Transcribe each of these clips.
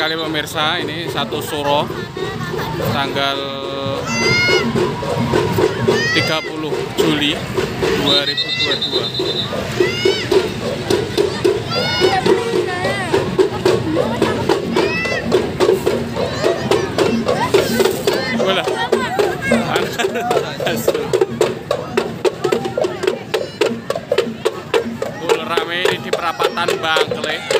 sekali pemirsa ini satu suro tanggal 30 Juli 2022 Bul rame ini di perapatan Bangkle.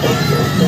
Oh, oh, oh.